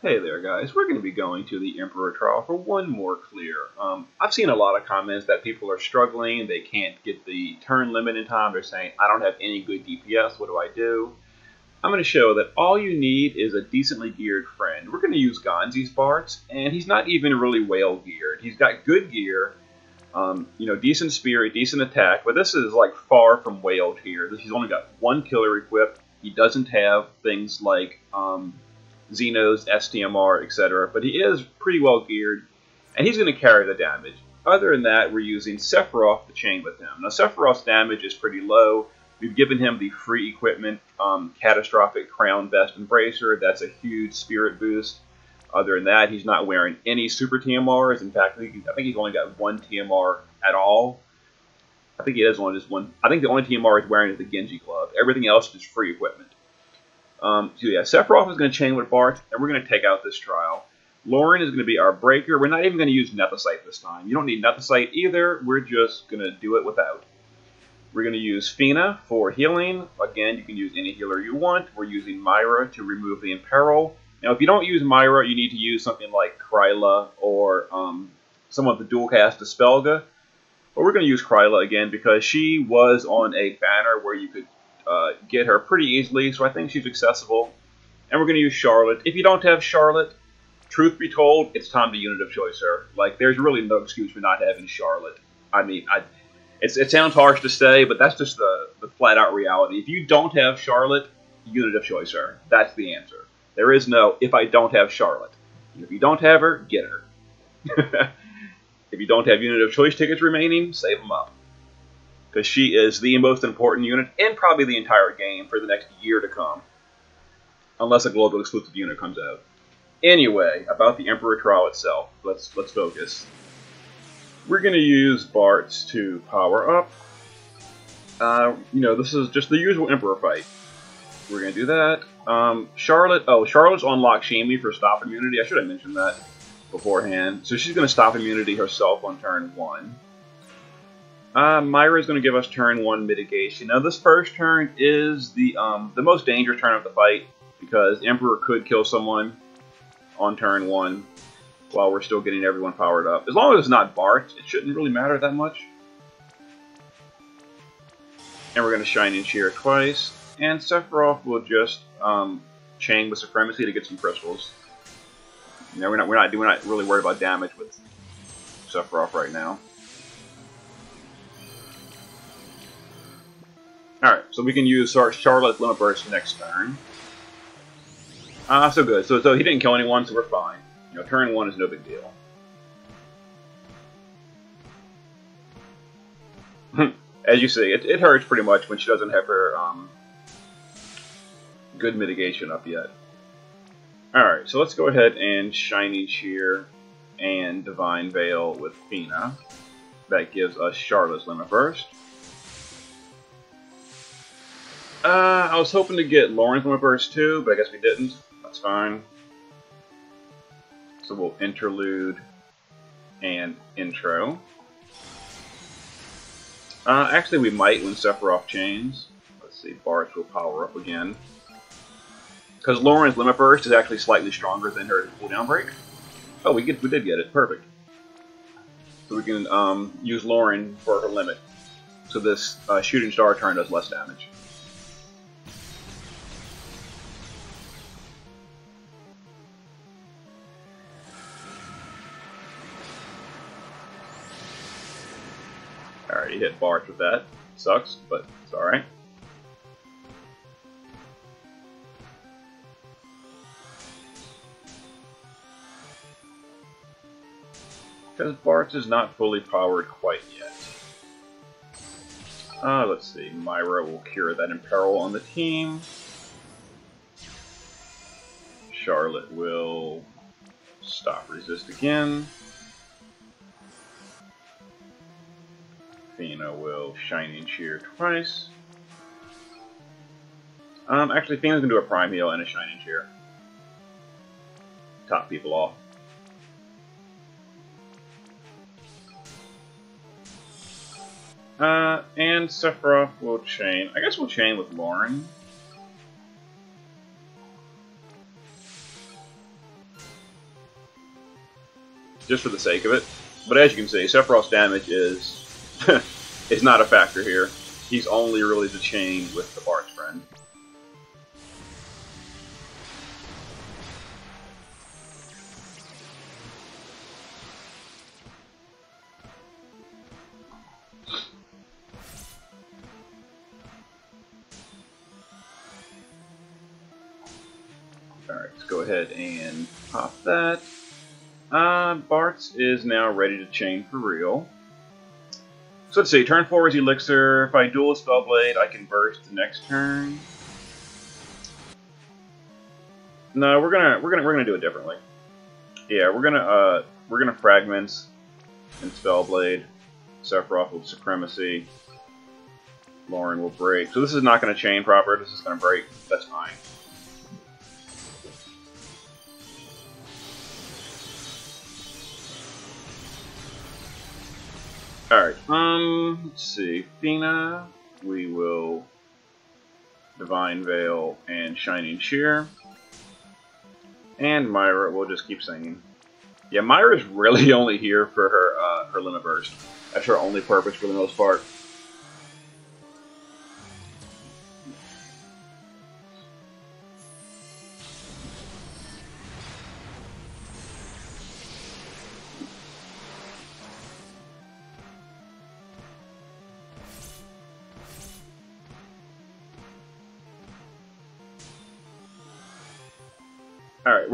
Hey there, guys. We're going to be going to the Emperor trial for one more clear. Um, I've seen a lot of comments that people are struggling. They can't get the turn limit in time. They're saying, I don't have any good DPS. What do I do? I'm going to show that all you need is a decently geared friend. We're going to use Gonzi's Bartz, and he's not even really well geared. He's got good gear, um, you know, decent spirit, decent attack, but this is like far from whale here. He's only got one killer equipped. He doesn't have things like um, Xenos, STMR, etc. But he is pretty well geared, and he's going to carry the damage. Other than that, we're using Sephiroth to chain with him. Now, Sephiroth's damage is pretty low. We've given him the free equipment, um, Catastrophic Crown Vest and Bracer. That's a huge spirit boost. Other than that, he's not wearing any super TMRs. In fact, I think, he's only got one TMR at all. I think he has only just one. I think the only TMR he's wearing is the Genji Glove. Everything else is free equipment. Um, so yeah, Sephiroth is going to chain with Bart, and we're going to take out this trial. Lauren is going to be our breaker. We're not even going to use Nethicite this time. You don't need Nethicite either. We're just going to do it without. We're going to use Fina for healing. Again, you can use any healer you want. We're using Myra to remove the Imperil. Now, if you don't use Myra, you need to use something like Kryla or um, some of the dual cast Dispelga. But we're going to use Kryla again because she was on a banner where you could uh, get her pretty easily, so I think she's accessible. And we're going to use Charlotte. If you don't have Charlotte, truth be told, it's time to unit of choice her. Like, there's really no excuse for not having Charlotte. I mean, I, it sounds harsh to say, but that's just the, the flat out reality. If you don't have Charlotte, unit of choice her. That's the answer. There is no if I don't have Charlotte. If you don't have her, get her. if you don't have unit of choice tickets remaining, save them up because she is the most important unit in probably the entire game for the next year to come. Unless a global exclusive unit comes out. Anyway, about the Emperor trial itself, let's let's focus. We're to use Bartz to power up. Uh, you know, this is just the usual Emperor fight. We're to do that. Um, Charlotte, oh, Charlotte's on Lakshmi for stop immunity. I should have mentioned that beforehand. So she's to stop immunity herself on turn one. Uh, Myra is going to give us turn one mitigation. Now, this first turn is the um, the most dangerous turn of the fight because Emperor could kill someone on turn one while we're still getting everyone powered up. As long as it's not Bart, it shouldn't really matter that much. And we're going to shine Shining Cheer twice. And Sephiroth will just um, chain with Supremacy to get some crystals. Know, we're not, we're not, we're not really worried about damage with Sephiroth right now. So we can use Charlotte Limit Burst next turn. Ah, uh, so good. So, so he didn't kill anyone, so we're fine. You know, turn one is no big deal. As you see, it, it hurts pretty much when she doesn't have her um, good mitigation up yet. Alright, so let's go ahead and Shining Cheer and Divine Veil with Fina. That gives us Charlotte's Limit Burst. Uh, I was hoping to get Lauren Lauren's Limit Burst too, but I guess we didn't. That's fine. So we'll interlude and intro. Uh, actually, we might when Sephiroth chains. Let's see, Bartz will power up again. Because Lauren's Limit Burst is actually slightly stronger than her cooldown break. Oh, we get we did get it. Perfect. So we can um, use Lauren for her limit. So this uh, Shooting Star turn does less damage. Already hit Bartz with that. Sucks, but it's alright. Because Bartz is not fully powered quite yet. Uh, let's see, Myra will cure that Imperil on the team. Charlotte will stop resist again. Fina will Shine and Cheer twice. Um, actually, Fina's gonna do a Prime Heal and a Shine and Cheer. Top people off. Uh, and Sephiroth will chain. I guess we'll chain with Lauren. just for the sake of it. But as you can see, Sephiroth's damage is is not a factor here. He's only really the chain with the Bartz friend. Alright, let's go ahead and pop that. Uh, Bartz is now ready to chain for real. So let's see, turn 4 is Elixir. If I dual Spellblade, I can burst the next turn. No, we're gonna we're gonna we're gonna do it differently. Yeah, we're gonna uh we're gonna fragments and Spellblade. Sephiroth with Supremacy. Lauren will break. So this is not gonna chain proper, this is gonna break. That's fine. Alright, um, let's see. Fina, we will Divine Veil and Shining Cheer. And Myra, we'll just keep singing. Yeah, Myra's really only here for her, uh, her Limit Burst. That's her only purpose for the most part.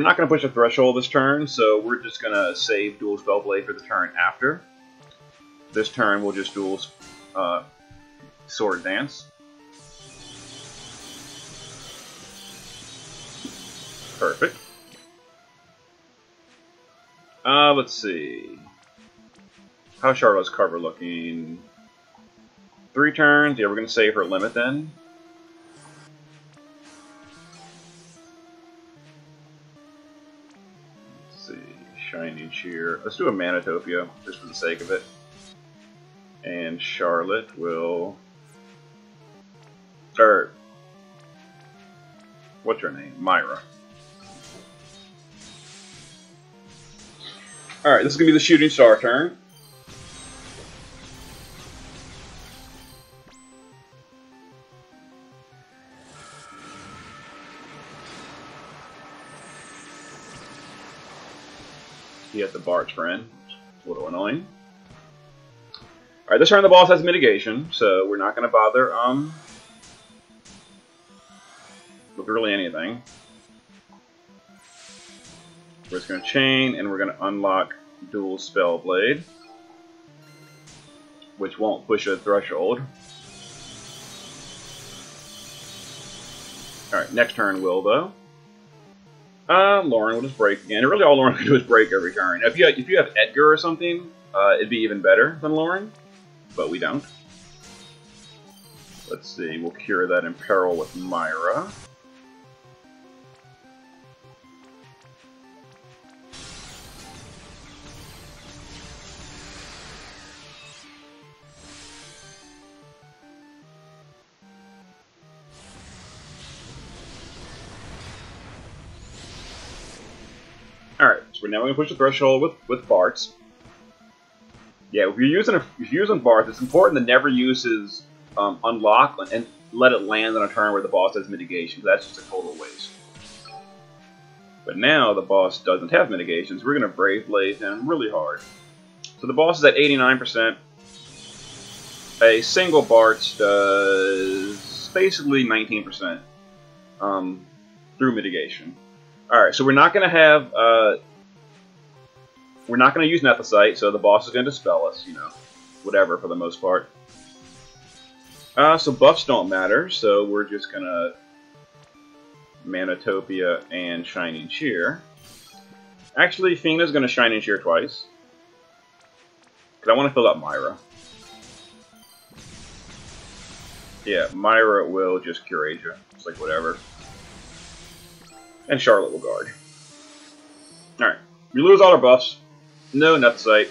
We're not going to push a threshold this turn, so we're just going to save Dual Spellblade for the turn after. This turn we'll just dual uh, Sword Dance. Perfect. Uh, let's see. How's Charlotte's cover looking? Three turns. Yeah, we're going to save her limit then. Shining Cheer. Let's do a Manatopia, just for the sake of it. And Charlotte will... Or... What's her name? Myra. Alright, this is going to be the Shooting Star turn. He the Bartz friend. It's a little annoying. Alright, this turn the boss has mitigation, so we're not going to bother um, with really anything. We're just going to chain, and we're going to unlock Dual Spell Blade, which won't push a threshold. Alright, next turn will, though. Uh, Lauren will just break again. Really, all Lauren can do is break every turn. If you if you have Edgar or something, uh, it'd be even better than Lauren, but we don't. Let's see, we'll cure that Imperil with Myra. So we're to push the threshold with, with Bartz. Yeah, if you're using a, if you're using Bart, it's important to never use his um, unlock and let it land on a turn where the boss has mitigation. That's just a total waste. But now the boss doesn't have mitigations. We're going to Brave Blade him really hard. So the boss is at 89%. A single Bart does basically 19% um, through mitigation. Alright, so we're not going to have uh, we're not going to use Nethicite, so the boss is going to dispel us, you know, whatever for the most part. Uh, so buffs don't matter, so we're just going to Manatopia and Shining Cheer. Actually, Fina's going to Shine Shining Cheer twice. Because I want to fill up Myra. Yeah, Myra will just Curaja. It's like whatever. And Charlotte will guard. Alright. We lose all our buffs. No Nethicite,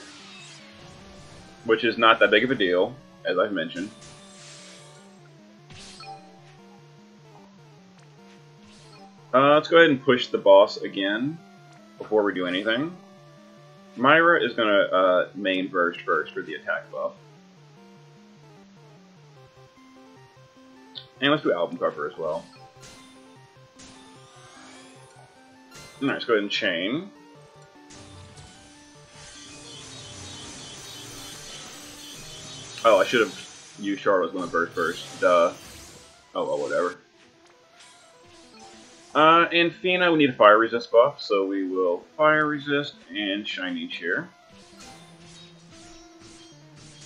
which is not that big of a deal, as I've mentioned. Uh, let's go ahead and push the boss again before we do anything. Myra is going to uh, main burst first for the attack buff. And let's do album cover as well. Alright, let's go ahead and chain. Oh, I should have used Charlotte's to burst first. Duh. Oh well, whatever. Uh, and Fina, we need a fire resist buff, so we will fire resist and Shiny cheer.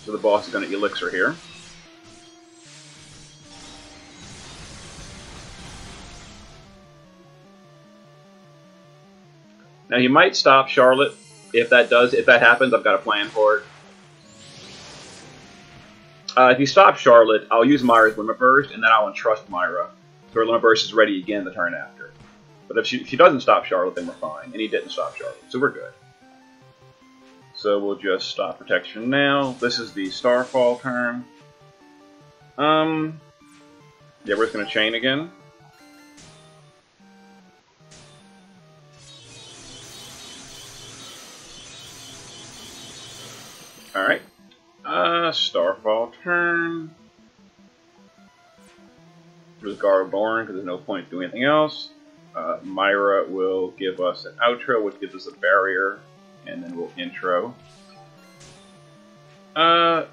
So the boss is going to elixir here. Now he might stop Charlotte. If that does, if that happens, I've got a plan for it. Uh, if he stops Charlotte, I'll use Myra's Limit Burst, and then I'll entrust Myra. So her Limit Burst is ready again the turn after. But if she, if she doesn't stop Charlotte, then we're fine. And he didn't stop Charlotte, so we're good. So we'll just stop protection now. This is the Starfall turn. Um, yeah, we're just going to chain again. Alright. Uh, Starfall turn. Guard Lauren, because there's no point doing anything else. Uh, Myra will give us an outro, which gives us a barrier, and then we'll intro. Uh,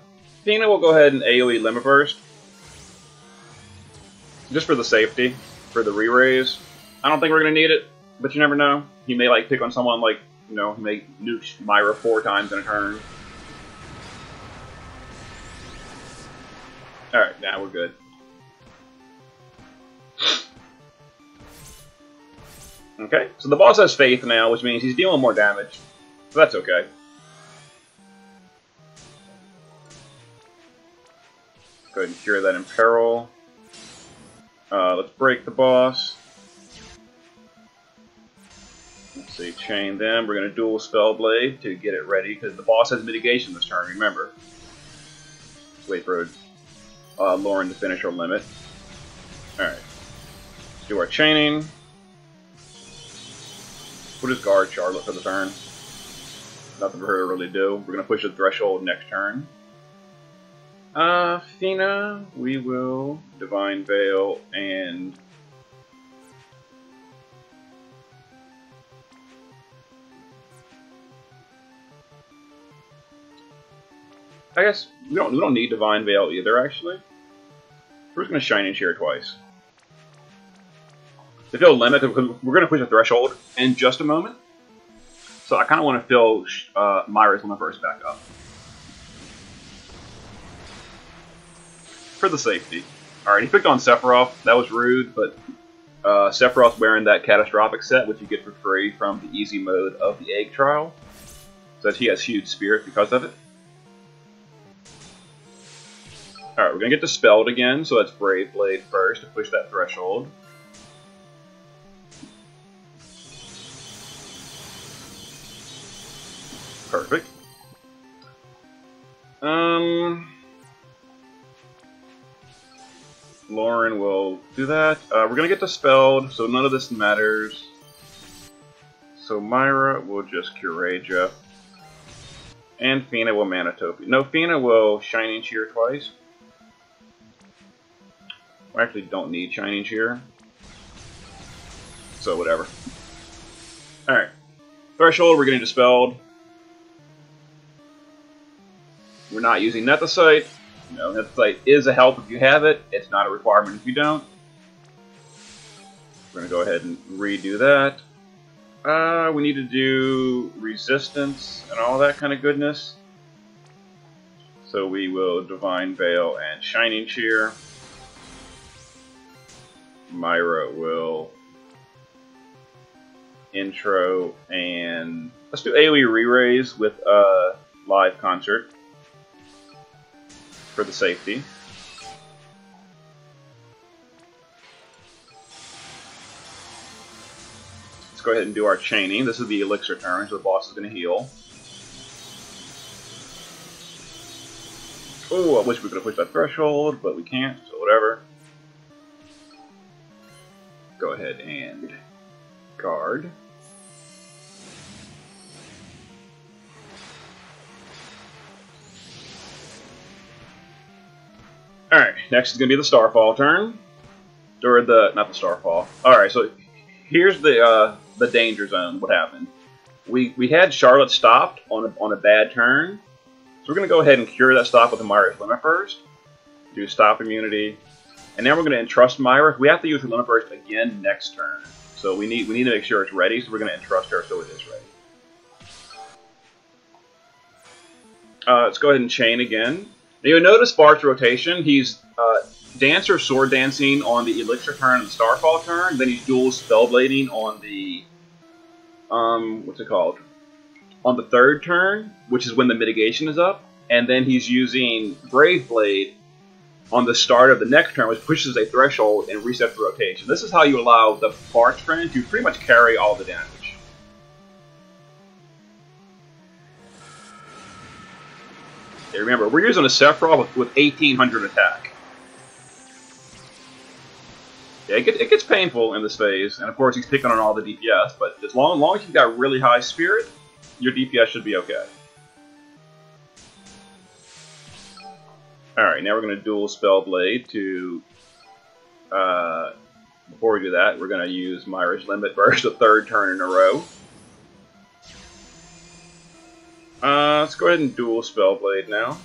Fina will go ahead and AoE Limit Burst. Just for the safety, for the re-raise. I don't think we're going to need it, but you never know. He may like pick on someone like, you know, he may nuke Myra four times in a turn. Now we're good. Okay, so the boss has faith now, which means he's dealing more damage. So that's okay. Go ahead and cure that Imperil. Uh, let's break the boss. Let's see, chain them. We're going to dual Spellblade to get it ready, because the boss has mitigation this turn, remember. Let's wait for uh, Lauren to finish her limit. Alright. Do our chaining. We'll just guard Charlotte for the turn. Nothing for her to really do. We're going to push the threshold next turn. Uh, Fina, we will Divine Veil and I guess we don't we don't need Divine Veil either, actually. We're just gonna Shining Cheer twice. To fill limit, we're gonna push a threshold in just a moment. So I kind of want to fill uh, Myra's limit burst back up. For the safety. Alright, he picked on Sephiroth. That was rude, but uh, Sephiroth's wearing that catastrophic set, which you get for free from the easy mode of the Egg Trial. So he has huge spirit because of it. Alright, we're gonna get Dispelled again, so that's Brave Blade first to push that threshold. Perfect. Um, Lauren will do that. Uh, we're gonna get Dispelled, so none of this matters. So Myra will just Curaja. And Fina will Manatopia. No, Fina will Shining Cheer twice. We actually don't need Shining Cheer. So whatever. Alright. Threshold, we're getting Dispelled. We're not using Nethicite. No, Nethicite is a help if you have it. It's not a requirement if you don't. We're going to go ahead and redo that. Uh, we need to do resistance and all that kind of goodness. So we will Divine Veil and Shining Cheer. Myra will intro and let's do AoE re-raise with a live concert for the safety. Let's go ahead and do our chaining. This is the elixir turn, so the boss is going to heal. Oh, I wish we could have pushed that threshold, but we can't, so whatever go ahead and guard. Alright, next is going to be the Starfall turn. Or the, not the Starfall. Alright, so here's the uh, the danger zone, what happened. We, we had Charlotte stopped on a, on a bad turn, so we're going to go ahead and cure that stop with the Myra's Limit first. Do stop immunity, and then we're going to entrust Myra. We have to use Limit Burst again next turn. So we need we need to make sure it's ready, so we're going to entrust her so it is ready. Uh, let's go ahead and chain again. Now you'll notice Bartz rotation. He's uh, Dancer Sword Dancing on the Elixir turn and the Starfall turn. Then he's dual Spellblading on the um what's it called? On the third turn, which is when the mitigation is up. And then he's using Brave Blade on the start of the next turn, which pushes a threshold and resets the rotation. This is how you allow the Bartz friend to pretty much carry all the damage. Okay, remember, we're using a Sephiroth with, with 1800 attack. Yeah, it, get, it, gets painful in this phase, and of course he's picking on all the DPS, but as long, as long as you've got really high spirit, your DPS should be okay. Alright, now we're going to dual Spellblade to... Uh, before we do that, we're going to use Myra's Limit Burst a third turn in a row. Uh, let's go ahead and dual Spellblade now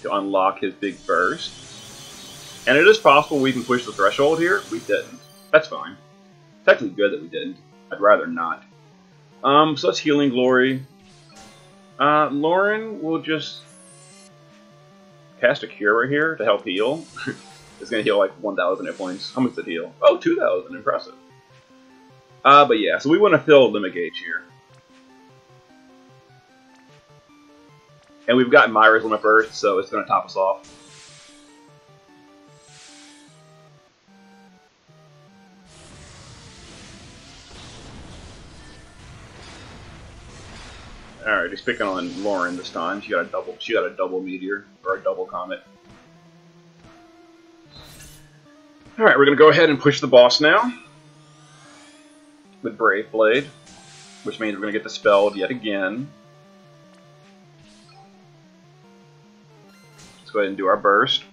to unlock his big burst. And it is possible we can push the threshold here. We didn't. That's fine. Technically good that we didn't. I'd rather not. Um, so that's Healing Glory. Uh, Lauren will just cast a Cure right here to help heal. it's to heal like 1,000 hit points. How much did it heal? Oh, 2,000. Impressive. Uh, but yeah, so we want to fill limit gauge here. And we've got Myra's limit burst, so it's going to top us off. Alright, he's picking on Lauren this time. She got a double she got a double meteor or a double comet. Alright, we're gonna go ahead and push the boss now. With Brave Blade. Which means we're gonna get dispelled yet again. Let's go ahead and do our burst.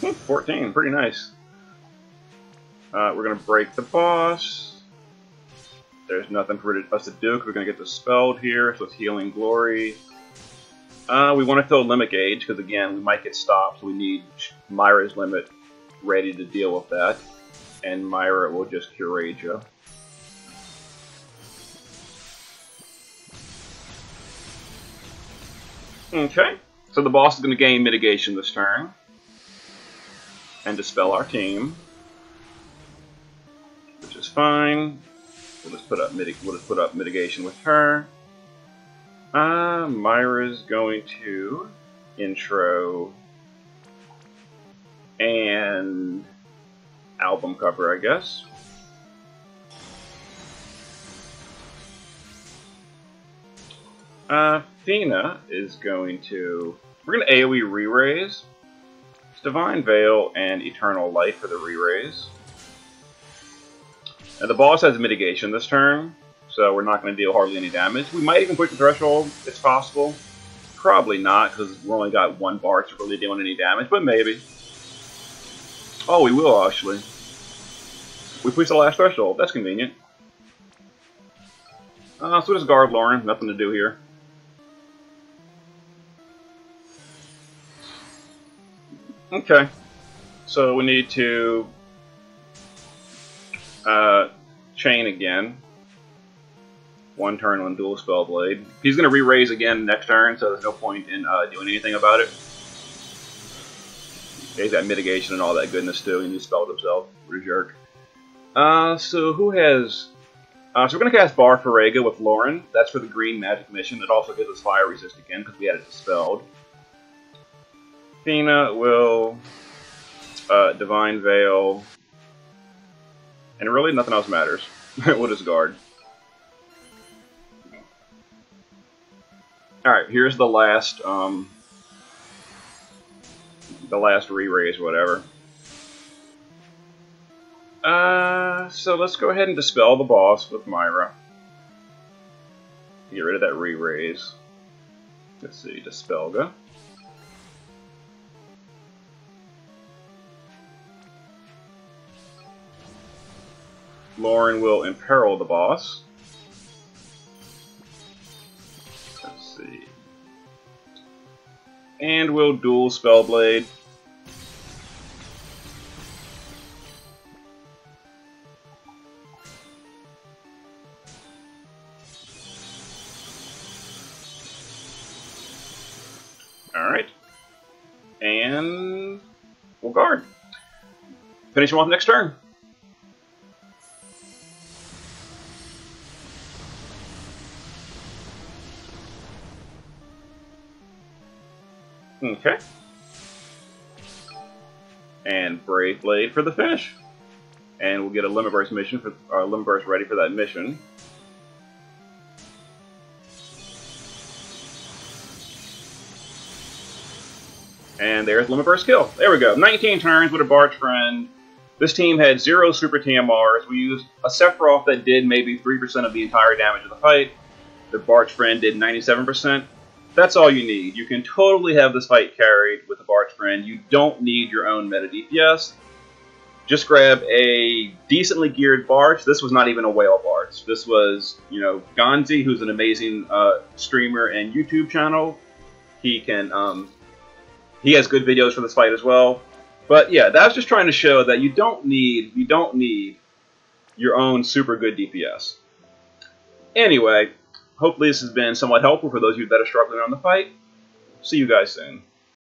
Fourteen, pretty nice. Uh, we're gonna break the boss. There's nothing for us to do we're going to get dispelled here, so it's Healing Glory. Uh, we want to fill Limit Gauge because, again, we might get stopped, so we need Myra's Limit ready to deal with that. And Myra will just Curate you. Okay, so the boss is going to gain mitigation this turn. And dispel our team. Which is fine. We'll just put up mitig we'll just put up mitigation with her. Uh, Myra's going to intro and album cover, I guess. Uh, Fina is going to... We're going to AoE re-raise. It's Divine Veil and Eternal Light for the re-raise. And the boss has mitigation this turn, so we're not going to deal hardly any damage. We might even push the threshold, it's possible. Probably not, because we only got one bar to really deal any damage, but maybe. Oh, we will, actually. We push the last threshold, that's convenient. Uh, so just guard Lauren, nothing to do here. Okay. So we need to uh, chain again. One turn on dual spell blade. He's going to re-raise again next turn, so there's no point in uh, doing anything about it. he's got mitigation and all that goodness too. He just spelled himself. What a jerk. Uh, so who has... Uh, so we're going to cast Barfiraga with Lauren. That's for the green magic mission. It also gives us fire resist again because we had it dispelled. Fina will uh, Divine Veil and really, nothing else matters. we'll just guard. Alright, here's the last, um, the last re-raise, whatever. Uh, so let's go ahead and dispel the boss with Myra. Get rid of that re-raise. Let's see, Dispelga. Lauren will imperil the boss. Let's see. And we'll dual Spellblade. Alright. And we'll guard. Finish him off next turn. Okay. And Brave Blade for the finish. And we'll get a Burst mission for uh, Limit Burst ready for that mission. And there's Burst kill. There we go. 19 turns with a Bartz Friend. This team had zero Super TMRs. We used a Sephiroth that did maybe 3% of the entire damage of the fight. The Bartz Friend did 97%. That's all you need. You can totally have this fight carried with a Bartz Friend. You don't need your own meta DPS. Just grab a decently geared Bartz. This was not even a whale Bartz. This was, you know, Gonzi, who's an amazing uh, streamer and YouTube channel. He can, um, he has good videos for this fight as well. But yeah, that's just trying to show that you don't need, you don't need your own super good DPS. Anyway, hopefully this has been somewhat helpful for those of you that are struggling on the fight. See you guys soon.